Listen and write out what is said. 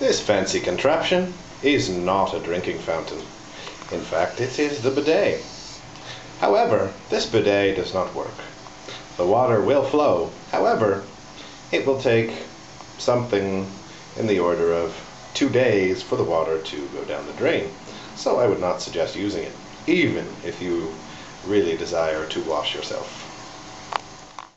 This fancy contraption is not a drinking fountain. In fact, it is the bidet. However, this bidet does not work. The water will flow. However, it will take something in the order of two days for the water to go down the drain. So I would not suggest using it, even if you really desire to wash yourself.